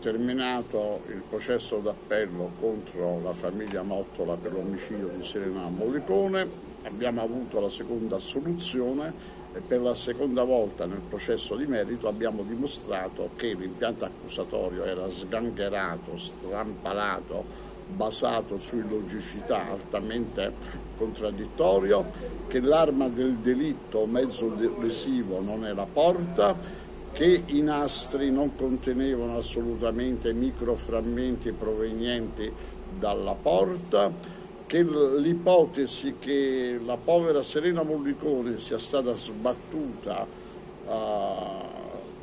terminato il processo d'appello contro la famiglia Mottola per l'omicidio di Serena Mollicone, abbiamo avuto la seconda assoluzione e per la seconda volta nel processo di merito abbiamo dimostrato che l'impianto accusatorio era sgangherato, strampalato, basato su illogicità altamente contraddittorio, che l'arma del delitto mezzo lesivo non la porta, che i nastri non contenevano assolutamente microframmenti provenienti dalla porta, che l'ipotesi che la povera Serena Mollicone sia stata sbattuta uh,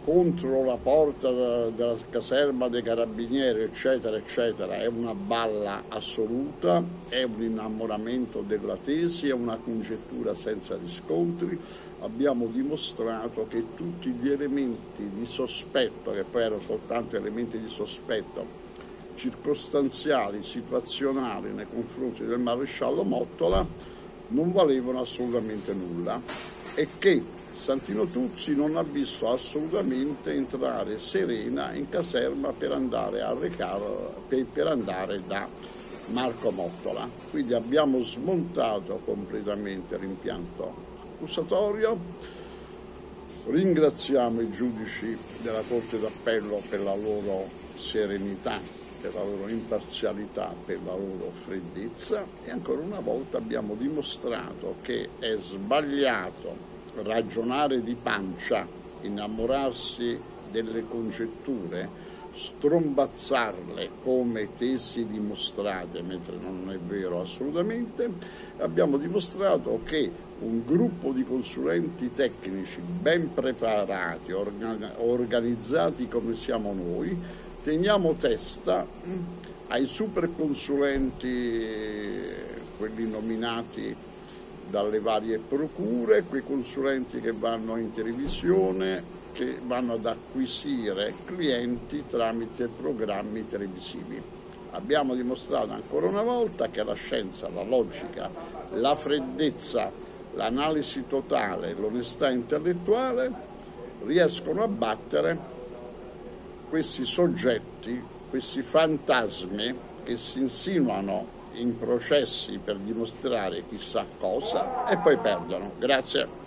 contro la porta della caserma dei carabinieri, eccetera, eccetera, è una balla assoluta, è un innamoramento della tesi, è una congettura senza riscontri. Abbiamo dimostrato che tutti gli elementi di sospetto, che poi erano soltanto elementi di sospetto, circostanziali, situazionali nei confronti del maresciallo Mottola, non valevano assolutamente nulla e che Santino Tuzzi non ha visto assolutamente entrare Serena in caserma per andare, a recare, per andare da Marco Mottola. Quindi abbiamo smontato completamente l'impianto accusatorio. Ringraziamo i giudici della Corte d'Appello per la loro serenità, per la loro imparzialità, per la loro freddezza e ancora una volta abbiamo dimostrato che è sbagliato ragionare di pancia, innamorarsi delle congetture, strombazzarle come tesi dimostrate, mentre non è vero assolutamente, abbiamo dimostrato che un gruppo di consulenti tecnici ben preparati, organizzati come siamo noi, teniamo testa ai super consulenti, quelli nominati dalle varie procure, quei consulenti che vanno in televisione, che vanno ad acquisire clienti tramite programmi televisivi. Abbiamo dimostrato ancora una volta che la scienza, la logica, la freddezza, l'analisi totale, l'onestà intellettuale riescono a battere questi soggetti, questi fantasmi che si insinuano in processi per dimostrare chissà cosa e poi perdono. Grazie.